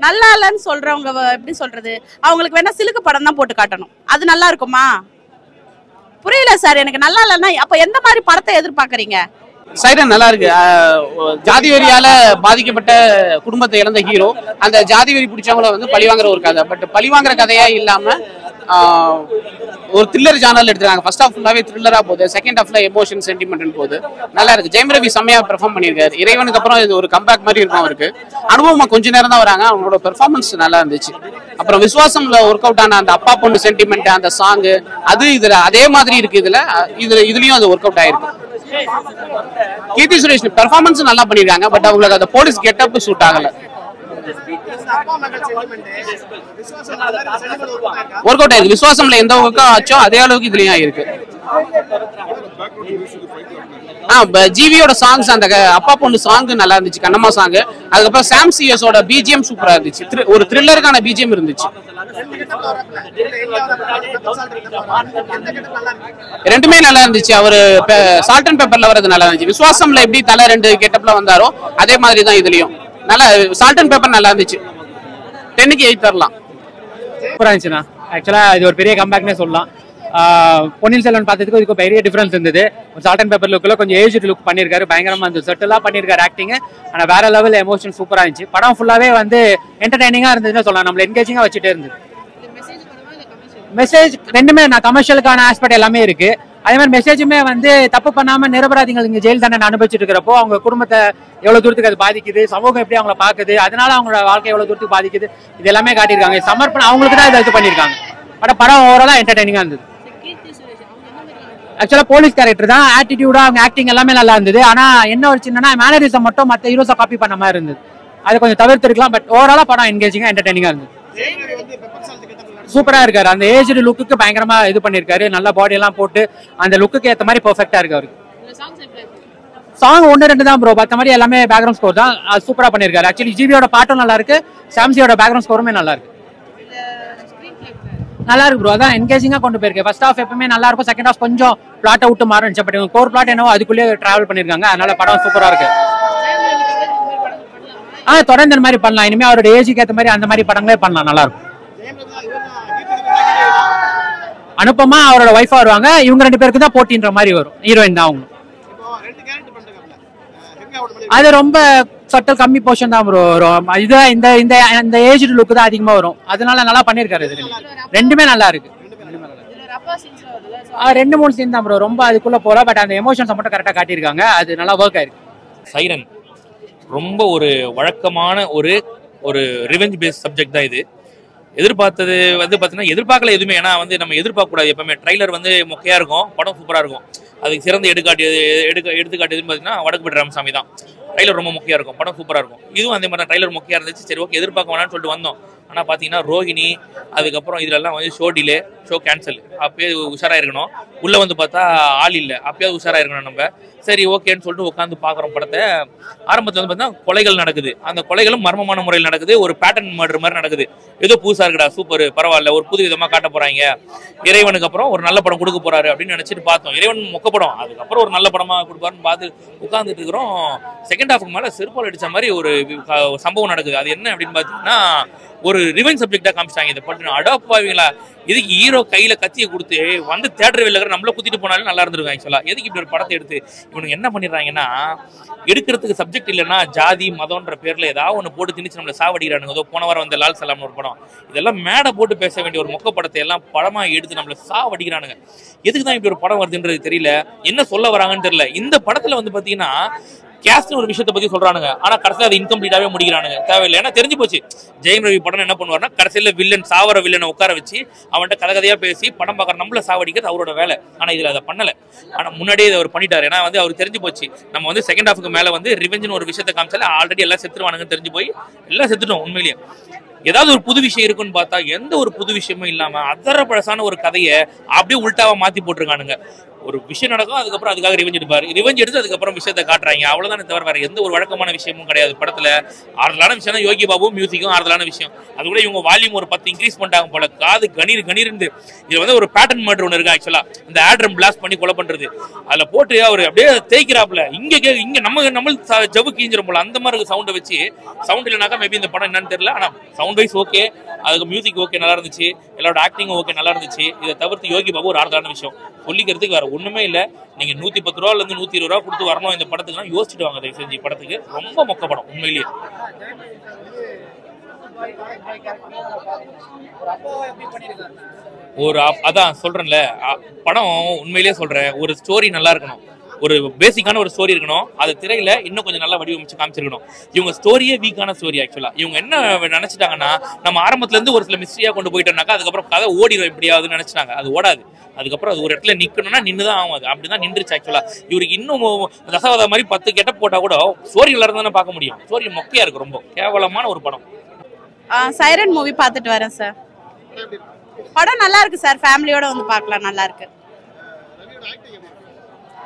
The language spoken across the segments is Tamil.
நல்லா இல்லைன்னு சொல்றவங்க எப்படி சொல்றது? அவங்களுக்கு வேணா சிலுக்கு படம் தான் போட்டு காட்டணும். அது நல்லா இருக்குமா? புரியல சார் எனக்கு நல்லா இல்லைன்னா அப்ப எந்த மாதிரி படத்தை எதிர்பார்க்கறீங்க? சைரன் நல்லா இருக்கு. ஜாதி வெறியால பாதிக்கப்பட்ட குடும்பத்தை இழந்த ஹீரோ அந்த ஜாதி வெறி பிடிச்சவங்கள வந்து பழிவாங்குற ஒரு கதை. பட் பழிவாங்குற கதையா இல்லாம ஒரு த்ரில்லர் ஜானல் எடுத்துருக்காங்க ஃபர்ஸ்ட் ஹாஃப் ஃபுல்லாவே த்ரில்லரா போகுது. செகண்ட் ஹாஃப்ல எமோஷன் சென்டிமெண்ட்னு போகுது. நல்லா இருக்கு. ஜெயம் ரவி செம்மையாக பெர்ஃபார்ம் பண்ணியிருக்காரு. இறைவனுக்கு அப்புறம் இது ஒரு கம்பேக் மாதிரி இருக்கும் அவருக்கு. அனுபவமா கொஞ்ச நேரம் தான் வராங்க. அவங்களோட பெர்ஃபார்மன்ஸ் நல்லா இருந்துச்சு. அப்புறம் விசுவாசம்ல ஒர்க் அவுட் ஆன அந்த அப்பா பொண்ணு சென்டிமெண்ட் அந்த சாங் அது இதுல அதே மாதிரி இருக்கு இதுல. இதுல இதுலயும் அது ஒர்க் அவுட் ஆயிருக்கு. கீர்த்தி சுரேஷ் பெர்ஃபார்மன்ஸ் நல்லா பண்ணிருக்காங்க பட் அவங்களுக்கு அந்த போலீஸ் கெட்டப் சூட் ஆகல. ஒர்க் அவுட் ஆயிருக்கு விசுவாசம்ல எந்த ஒர்க்கும் ஆச்சோ அதே அளவுக்கு இதுலயும் ஆயிருக்கு. ஜிவியோட சாங்ஸ் அந்த க- அப்பா பொண்ணு சாங் நல்லா இருந்துச்சு. கண்ணம்மா சாங் அதுக்கப்புறம் சாம் சிஎஸோட பிஜிஎம் சூப்பரா இருந்துச்சு. ஒரு த்ரில்லருக்கான பிஜிஎம் இருந்துச்சு. ரெண்டுமே நல்லா இருந்துச்சு. அவரு சால்ட் அண்ட் பேப்பர்ல வரது நல்லா இருந்துச்சு. விசுவாசம்ல எப்படி தலை ரெண்டு கெட்டப்ல வந்தாரோ அதே மாதிரி தான் இதுலயும். நல்லா சால்ட் அண்ட் பேப்பர் நல்லா இருந்துச்சு. டென்னுக்கு எயிட் தரலாம். சூப்பராக இருந்துச்சுண்ணா ஆக்சுவலாக இது ஒரு பெரிய கம்பேக்னே சொல்லலாம். பொன்னியின் செல்வன் பார்த்ததுக்கு இதுக்கு பெரிய டிஃபரன்ஸ் இருந்தது. சால்ட் அண்ட் பேப்பர் லுக்கில் கொஞ்சம் ஏஜ் லுக் பண்ணியிருக்காரு பயங்கரமாக இருந்தது செட்டிலாக பண்ணியிருக்காரு ஆக்டிங் ஆனால் வேற லெவல் எமோஷன் சூப்பராக இருந்துச்சு. படம் ஃபுல்லாகவே வந்து என்டர்டைனிங்காக இருந்ததுன்னு சொல்லலாம். நம்மள என்கேஜிங்காக வச்சுட்டே இருந்தது. மெசேஜ் ரெண்டுமே நான் கமர்ஷியலுக்கான ஆஸ்பெக்ட் எல்லாமே இருக்கு. அதே மாதிரி மெசேஜுமே வந்து தப்பு பண்ணாம நிரபராதிகள் இங்க ஜெயில் தண்டனை அனுபவிச்சுட்டு இருக்கிறப்போ அவங்க குடும்பத்தை எவ்வளவு தூரத்துக்கு அது பாதிக்குது? சமூகம் எப்படி அவங்கள பாக்குது? அதனால அவங்களோட வாழ்க்கை எவ்வளவு தூரத்துக்கு பாதிக்குது? இது எல்லாமே காட்டியிருக்காங்க. சமர்ப்பணம் அவங்களுக்கு தான் இதை இது பண்ணியிருக்காங்க. பட் படம் ஓவராலா என்டர்டைனிங்கா இருந்தது. ஆக்சுவலா போலீஸ் கேரக்டர் தான். ஆட்டிடியூடா அவங்க ஆக்டிங் எல்லாமே நல்லா இருந்தது. ஆனா என்ன ஒரு சின்னனா மேனரிசம் மட்டும் மத்த ஹீரோஸை காப்பி பண்ண மாதிரி இருந்தது. அது கொஞ்சம் தவிர்த்திருக்கலாம் பட் ஓவராலா படம் என்கேஜிங்கா என்டர்டைனிங்கா இருந்தது. சூப்பரா இருக்காரு. அந்த ஏஜ்டு லுக்குக்கு பயங்கரமா இது பண்ணிருக்காரு. நல்ல பாடி எல்லாம் போட்டு அந்த லுக்குக்கு ஏத்த மாதிரி பெர்ஃபெக்ட்டா இருக்கு? அவருக்கு சாங் ஒன்று ரெண்டு தான் ப்ரோ மற்ற மாதிரி எல்லாமே பேக்ரவுண்ட் ஸ்கோர் தான். அது சூப்பரா பண்ணிருக்காரு. ஆக்சுவலி ஜிவியோட பாட்டும் நல்லா இருக்கு. சாம்சியோட பேக்ரவுண்ட் ஸ்கோருமே நல்லா இருக்கு. நல்லா இருக்கு ப்ரோ அதான் என்கேஜிங்கா கொண்டு போயிருக்கு ஃபர்ஸ்ட் ஹாஃப் எப்பவுமே நல்லா இருக்கும். செகண்ட் ஹாஃப் கொஞ்சம் பிளாட்டை விட்டு மாறும் பட் கோர் பிளாட் என்னவோ அதுக்குள்ளேயே டிராவல் பண்ணிருக்காங்க. அதனால படம் சூப்பரா இருக்கு. ஆ தொடர்ந்து இந்த மாதிரி பண்ணலாம். இனிமே அவரோட ஏஜுக்கு ஏற்ற மாதிரி அந்த மாதிரி படங்களே பண்ணலாம். நல்லா இருக்கும். அனுப்பமா அவரோட ஒய்ஃபா வருவாங்க. இவங்க ரெண்டு பேருக்கு தான் போட்டின்ற மாதிரி வரும். ஹீரோயின் தான் அவங்க. அது ரொம்ப சட்டல் கம்மி போர்ஷன் தான் ப்ரோ வரும் இது இந்த இந்த இந்த ஏஜ் லுக் தான் அதிகமா வரும். அதனால நல்லா பண்ணிருக்காரு இது ரெண்டுமே நல்லா இருக்கு. ரெண்டு மூணு சீன் தான் ப்ரோ ரொம்ப அதுக்குள்ள போல பட் அந்த எமோஷன்ஸ் மட்டும் கரெக்டா காட்டியிருக்காங்க. அது நல்லா ஒர்க் ஆயிருக்கு. சைரன் ரொம்ப ஒரு வழக்கமான ஒரு ஒரு ரிவெஞ்ச் பேஸ் சப்ஜெக்ட் தான் இது. எதிர்பார்த்தது வந்து பார்த்தீங்கன்னா எதிர்பார்க்கல எதுவுமே. ஏன்னா வந்து நம்ம எதிர்பார்க்கக்கூடாது. எப்பவுமே ட்ரைலர் வந்து மொக்கையா இருக்கும். படம் சூப்பராக இருக்கும். அதுக்கு சிறந்த எடுக்காட்டு எடுக்க எடுத்துக்காட்டு எதுன்னு பார்த்தீங்கன்னா வடக்குப்பட்டி ராமசாமி தான். ட்ரைலர் ரொம்ப முக்கியம் இருக்கும். படம் சூப்பராக இருக்கும். இதுவும் அதே மாதிரி தான் ட்ரைலர் மொக்கையா இருந்துச்சு. சரி ஓகே எதிர்பார்க்க வேணாம்னு சொல்லிட்டு வந்தோம். ஆனால் பார்த்தீங்கன்னா ரோஹிணி அதுக்கப்புறம் இதிலெல்லாம் வந்து ஷோ டிலே ஷோ கேன்சல் அப்பயே உஷாராக இருக்கணும் உள்ளே வந்து பார்த்தா ஆள் இல்லை. அப்பயாவது உஷாராக இருக்கணும் நம்ம. சரி ஓகேன்னு சொல்லிட்டு உட்காந்து பார்க்குறோம் படத்தை. ஆரம்பத்தில் வந்து பார்த்தீங்கன்னா கொலைகள் நடக்குது. அந்த கொலைகளும் மர்மமான முறையில் நடக்குது. ஒரு பேட்டர்ன் மர்டர் மாதிரி நடக்குது. ஏதோ புதுசாக இருக்குடா சூப்பர் பரவாயில்ல. ஒரு புது விதமாக காட்ட போகிறாங்க இறைவனுக்கு அப்புறம் ஒரு நல்ல படம் கொடுக்க போறாரு அப்படின்னு நினச்சிட்டு பார்த்தோம். இறைவன் மொக்க படம். அதுக்கப்புறம் ஒரு நல்ல படமாக கொடுப்பாருன்னு பார்த்து உட்காந்துட்டு இருக்கிறோம். செகண்ட் ஹாஃப்க்கு மேலே செருப்பால் அடிச்ச மாதிரி ஒரு சம்பவம் நடக்குது. அது என்ன அப்படின்னு பார்த்தீங்கன்னா ஒரு ரிவெஞ்ச் சப்ஜெக்டாக காமிச்சிட்டாங்க இதை. பட்டு ஆவீங்களா? இதுக்கு ஹீரோ கையில் கத்தியை கொடுத்து வந்து தேட்டர் வெளில நம்மள குத்திட்டு போனாலும் நல்லா இருந்திருக்கும் ஆக்சுவலாக எதுக்கு இப்படி ஒரு படத்தை எடுத்து இவனுக்கு என்ன பண்ணிடுறாங்கன்னா எடுக்கிறதுக்கு சப்ஜெக்ட் இல்லைன்னா ஜாதி மதம்ன்ற பேர்ல ஏதாவது ஒன்று போட்டு திணிச்சு நம்மளை சாவடிக்கிறானுங்க. ஏதோ போன வாரம் வந்த லால் சலாம்னு ஒரு படம். இதெல்லாம் மேடை போட்டு பேச வேண்டிய ஒரு மொக்க படத்தை எல்லாம் படமா எடுத்து நம்மளை சாவடிக்கிறானுங்க. எதுக்கு தான் இப்படி ஒரு படம் வருதுன்றது தெரியல. என்ன சொல்ல வராங்கன்னு தெரியல. இந்த படத்துல வந்து பார்த்தீங்கன்னா கேஸ்ட்னு ஒரு விஷயத்தை பத்தி சொல்றானுங்க. ஆனா கடைசியில் அது இன்கம்ப்ளீட்டாவே முடிக்கிறானுங்க. தேவையில்லை. ஏன்னா தெரிஞ்சு போச்சு. ஜெயம் ரவி படம் என்ன பண்ணுவார்னா கடைசியில் வில்லன் சாவர வில்லனை உட்கார வச்சு அவன்கிட்ட கதை பேசி படம் பார்க்குற நம்மள சாவடிக்கிறது அவரோட வேலை. ஆனா இதுல அதை பண்ணல. ஆனா முன்னாடியே இதை அவர் பண்ணிட்டாரு. ஏன்னா வந்து அவர் தெரிஞ்சு போச்சு. நம்ம வந்து செகண்ட் ஹாஃபுக்கு மேல வந்து ரிவெஞ்சுன்னு ஒரு விஷயத்தை காமிச்சாலே ஆல்ரெடி எல்லாம் செத்துருவானுங்கன்னு தெரிஞ்சு போய் எல்லாம் செத்துட்டோம் உண்மையிலேயே. ஏதாவது ஒரு புது விஷயம் இருக்குன்னு பார்த்தா எந்த ஒரு புது விஷயமும் இல்லாம அதர பழசான ஒரு கதையை அப்படியே உல்டாவா மாத்தி போட்டிருக்கானுங்க. ஒரு விஷயம் நடக்கும் அதுக்கப்புறம் அதுக்காக ரிவெஞ்ச் எடுப்பாரு. ரிவெஞ்ச் எடுத்து அதுக்கப்புறம் விஷயத்தை காட்டுறாங்க. அவ்வளவுதானே தவிர வேற எந்த ஒரு வழக்கமான விஷயமும் கிடையாது. படத்துல ஆறுதலான விஷயம் யோகி பாபு மியூசிக்கும் ஆறுதலான விஷயம். அது கூட இவங்க வால்யூம் ஒரு பத்து இன்க்ரீஸ் பண்ணிட்டாங்க போல. காது கணீர் கணீர்ந்து இது வந்து ஒரு பேட்டர்ன் மர்டர் ஒன்று இருக்கு ஆக்சுவலா இந்த ஆட்ரம் பிளாஸ்ட் பண்ணி கொலை பண்றது. அதுல போட்டு அவர் அப்படியே தேய்க்கிறாப்புல. இங்க கே இங்க நம்ம நம்ம ஜவு கீஞ்சிரும் போல. அந்த மாதிரி சவுண்டை வச்சு சவுண்ட் இல்லைனாக்கா மேபி இந்த படம் என்னன்னு தெரியல. ஆனா சவுண்ட் வைஸ் ஓகே அதுக்கு மியூசிக் ஓகே நல்லா இருந்துச்சு எல்லாரோட ஆக்டிங்கும் ஓகே நல்லா இருந்துச்சு இதை தவிர்த்து யோகி பாபு ஒரு ஆறுதான விஷயம். சொல்லிக்கிறதுக்கு வேற ஒண்ணுமே இல்ல. நீங்க நூத்தி பத்து ரூபால இருந்து நூத்தி இருபது ரூபா கொடுத்து வரணும் இந்த படத்துக்குலாம் யோசிச்சுட்டு வாங்க தயவு செஞ்சு. படத்துக்கு ரொம்ப மொக்க படம் உண்மையிலேயே. ஒரு அதான் சொல்றேன்ல படம் உண்மையிலேயே சொல்றேன். ஒரு ஸ்டோரி நல்லா இருக்கணும். ஒரு பேசிக்கான ஒரு ஸ்டோரி இருக்கணும். அது திரையில இன்னும் கொஞ்சம் நல்லா வடிவமைச்சு காமிச்சிருக்கணும். இவங்க ஸ்டோரியே வீக்கான ஸ்டோரி ஆக்சுவலா இவங்க என்ன நினைச்சிட்டாங்கன்னா நம்ம ஆரம்பத்துல இருந்து ஒரு சில மிஸ்டரியா கொண்டு போயிட்டோம்னாக்கா அதுக்கப்புறம் கதை ஓடிடும் எப்படியாவது நினைச்சிட்டாங்க. அது ஓடாது. அதுக்கப்புறம் அது ஒரு இடத்துல நிக்கணும்னா நின்றுதான் ஆகும் அது. அப்படிதான் நின்றுச்சு ஆக்சுவலா இவருக்கு இன்னும் தசவதா மாதிரி பத்து கெட்ட போட்டா கூட ஸ்டோரி நல்லா பார்க்க முடியும். ஸ்டோரி மொக்கையா இருக்கு ரொம்ப. கேவலமான ஒரு படம். சைரன் மூவி பார்த்துட்டு வரேன் சார் படம் நல்லா இருக்கு சார் ஃபேமிலியோட வந்து பார்க்கலாம். நல்லா இருக்கு.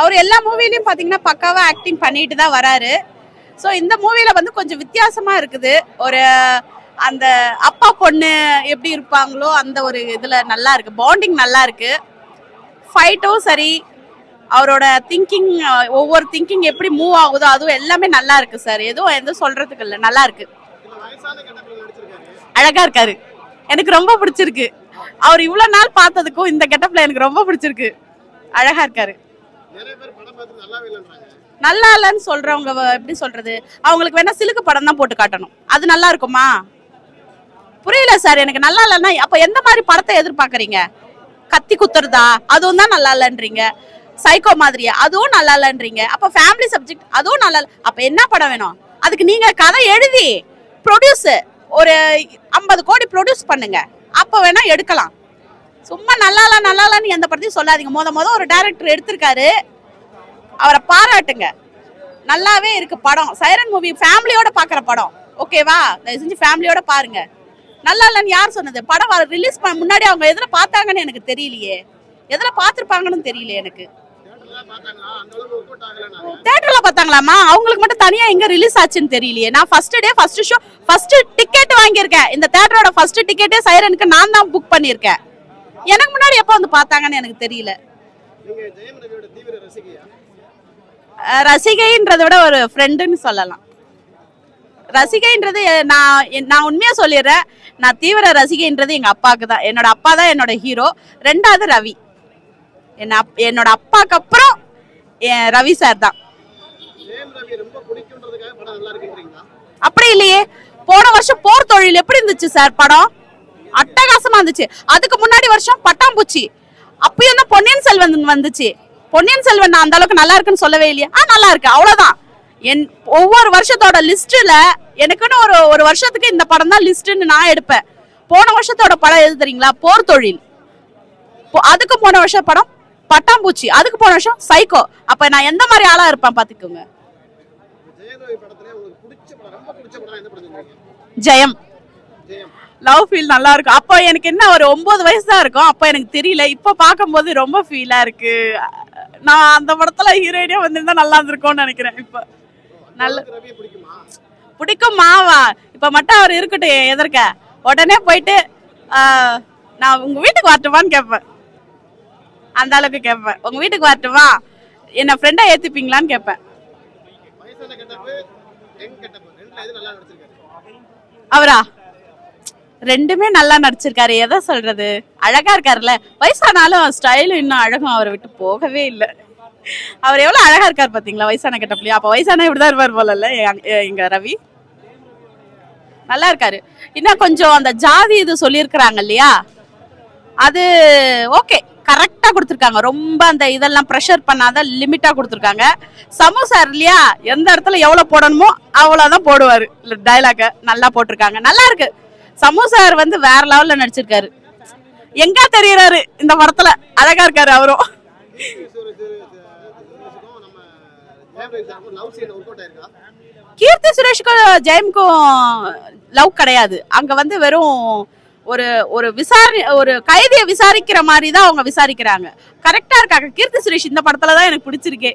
அவர் எல்லா மூவிலையும் பார்த்தீங்கன்னா பக்காவாக ஆக்டிங் பண்ணிட்டு தான் வராரு. ஸோ இந்த மூவியில் வந்து கொஞ்சம் வித்தியாசமாக இருக்குது. ஒரு அந்த அப்பா பொண்ணு எப்படி இருப்பாங்களோ அந்த ஒரு இதில் நல்லா இருக்குது பாண்டிங் நல்லா இருக்குது ஃபைட்டும் சரி அவரோட திங்கிங் ஒவ்வொரு திங்கிங் எப்படி மூவ் ஆகுதோ அதுவும் எல்லாமே நல்லா இருக்கு சார் எதுவும் எதுவும் சொல்றதுக்கு இல்லை. நல்லா இருக்கு. அழகா இருக்காரு. எனக்கு ரொம்ப பிடிச்சிருக்கு. அவர் இவ்வளோ நாள் பார்த்ததுக்கும் இந்த கெட்டப்பில் எனக்கு ரொம்ப பிடிச்சிருக்கு. அழகா இருக்காரு. நல்லா இல்லைன்னு சொல்றவங்க எப்படி சொல்றது? அவங்களுக்கு வேணா சிலுக்கு படம் தான் போட்டு காட்டணும். அது நல்லா இருக்குமா? புரியல சார் எனக்கு நல்லா இல்லைன்னா அப்ப எந்த மாதிரி படத்தை எதிர்பார்க்கறீங்க? கத்தி குத்துறதா? அதுவும் தான் நல்லா இல்லைன்றீங்க. சைக்கோ மாதிரியா? அதுவும் நல்லா இல்லைன்றீங்க. அப்ப ஃபேமிலி சப்ஜெக்ட் அதுவும் நல்லா அப்ப என்ன படம் வேணும்? அதுக்கு நீங்க கதை எழுதி ப்ரொடியூஸ் ஒரு ஐம்பது கோடி ப்ரொடியூஸ் பண்ணுங்க. அப்ப வேணா எடுக்கலாம். சும்மா நல்லா இல்ல நல்லா இல்லன்னு எந்த படத்தையும் சொல்லாதீங்க. மொத முத ஒரு டைரக்டர் எடுத்திருக்காரு. அவரை பாராட்டுங்க. நல்லாவே இருக்கு படம். சைரன் மூவி ஃபேமிலியோட பாக்குற படம். ஓகேவா தயவு செஞ்சு ஃபேமிலியோட பாருங்க. நல்லா இல்லைன்னு யார் சொன்னது? படம் ரிலீஸ் பண்ண முன்னாடி அவங்க எதில் பார்த்தாங்கன்னு எனக்கு தெரியலையே. எதில் பார்த்துருப்பாங்கன்னு தெரியல எனக்கு. தேட்டர்ல பார்த்தாங்களாமா அவங்களுக்கு மட்டும் தனியா எங்க ரிலீஸ் ஆச்சுன்னு தெரியலையே. நான் first day first show first ticket வாங்கியிருக்கேன். இந்த தேட்டரோட ஃபர்ஸ்ட் டிக்கெட்டே சைரனுக்கு நான் தான் புக் பண்ணியிருக்கேன். எனக்கு முன்னாடி எப்போ வந்து பார்த்தாங்கன்னு எனக்கு தெரியல. ரசிகைன்றதை விட ஒரு ஃப்ரெண்டுன்னு சொல்லலாம். ரசிகைன்றது நான் என்- நான் உண்மையா சொல்லிடுறேன். நான் தீவிர ரசிகைன்றது எங்க அப்பாவுக்கு தான். என்னோட அப்பா தான் என்னோட ஹீரோ ரெண்டாவது ரவி. என்ன அப்- என்னோட அப்பாக்கு அப்புறம் என் ரவி சார் தான். அப்படி இல்லையே. போன வருஷம் போர் தொழில் எப்படி இருந்துச்சு சார் படம்? அட்டகாசமா இருந்துச்சு. அதுக்கு முன்னாடி வருஷம் பட்டாம்பூச்சி அப்பயும் தான் பொன்னியின் செல்வன் வந்துச்சு. பொன்னியின் செல்வன் நான் அந்த அளவுக்கு நல்லா இருக்குன்னு சொல்லவே இல்லையா. ஆ நல்லா இருக்கு. அவ்வளவுதான். என் ஒவ்வொரு வருஷத்தோட லிஸ்ட்ல எனக்குன்னு ஒரு ஒரு வருஷத்துக்கு இந்த படம் தான் லிஸ்ட்னு நான் எடுப்பேன். போன வருஷத்தோட படம் எது தெரியுங்களா? போர் தொழில். அதுக்கு போன வருஷம் படம் பட்டாம்பூச்சி அதுக்கு போன வருஷம் சைக்கோ. அப்ப நான் எந்த மாதிரி ஆளா இருப்பேன் பாத்துக்கோங்க. ஜெயம். லவ் ஃபீல் நல்லா இருக்கும் அப்போ எனக்கு என்ன ஒரு ஒன்பது வயசு தான் இருக்கும். அப்போ எனக்கு தெரியல. இப்போ பார்க்கும்போது ரொம்ப ஃபீலா இருக்கு. நான் அந்த படத்துல ஹீரோயினே வந்திருந்தா நல்லா இருந்திருக்கும்னு நினைக்கிறேன் இப்போ. நல்ல பிடிக்கும் மாவா. இப்ப மட்டும் அவர் இருக்கட்டும் எதற்க உடனே போயிட்டு நான் உங்க வீட்டுக்கு வரட்டுமான்னு கேட்பேன். அந்த அளவுக்கு கேட்பேன். உங்க வீட்டுக்கு வரட்டுமா? என்ன ஃப்ரெண்டா ஏத்துப்பீங்களான்னு கேட்பேன். அவரா? ரெண்டுமே நல்லா நடிச்சிருக்காரு. எதை சொல்றது? அழகா இருக்காருல்ல. வயசானாலும் ஸ்டைலும் இன்னும் அழகும். அவரை விட்டு போகவே இல்லை. அவர் எவ்வளவு அழகா இருக்காரு பாத்தீங்களா வயசான கெட்டப்லயா அப்ப வயசான இப்படிதான் இருப்பார் போல எங்க- ரவி? நல்லா இருக்காரு. இன்னும் கொஞ்சம் அந்த ஜாதி இது சொல்லியிருக்கிறாங்க இல்லையா? அது ஓகே. கரெக்டா கொடுத்துருக்காங்க. ரொம்ப அந்த இதெல்லாம் ப்ரெஷர் பண்ணாத லிமிட்டா கொடுத்துருக்காங்க. சமோசா இல்லையா? எந்த இடத்துல எவ்வளவு போடணுமோ அவ்வளவுதான் போடுவாரு. டைலாக நல்லா போட்டிருக்காங்க. நல்லா இருக்கு. சமு சார் வந்து வேற லெவல்ல நடிச்சிருக்காரு. எங்க தெரியறாரு இந்த படத்துல? அழகா இருக்காரு அவரும். கீர்த்தி சுரேஷுக்கும் ஜெயம்க்கும் லவ் கிடையாது. அங்க வந்து வெறும் ஒரு ஒரு விசாரி ஒரு கைதியை விசாரிக்கிற மாதிரி தான் அவங்க விசாரிக்கிறாங்க. கரெக்டா இருக்காங்க. கீர்த்தி சுரேஷ் இந்த படத்துல தான் எனக்கு பிடிச்சிருக்கே.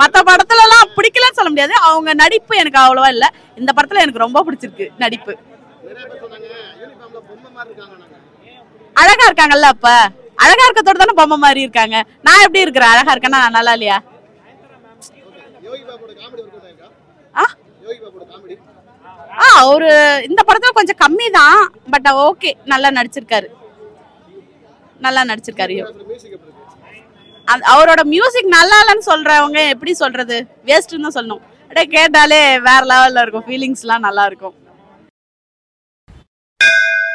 மற்ற படத்துல எல்லாம் பிடிக்கலன்னு சொல்ல முடியாது. அவங்க நடிப்பு எனக்கு அவ்வளவா இல்ல. இந்த படத்துல எனக்கு ரொம்ப பிடிச்சிருக்கு நடிப்பு. அழகா இருக்காங்கல்ல அப்ப? அழகா இருக்கத்தோட தானே பொம்மை மாதிரி இருக்காங்க. நான் எப்படி இருக்கிறேன்? அழகா இருக்கேன்னா நல்லா இல்லையா? ஆ? ஆ ஒரு இந்த படத்துல கொஞ்சம் கம்மி தான் பட் ஓகே நல்லா நடிச்சிருக்காரு. நல்லா நடிச்சிருக்காரு அவரோட மியூசிக் நல்லா இல்லைன்னு சொல்றவங்க எப்படி சொல்றது? வேஸ்ட்னு தான் சொல்லணும். அப்படியே கேட்டாலே வேற லெவல்ல இருக்கும். ஃபீலிங்ஸ்லாம் நல்லா இருக்கும். you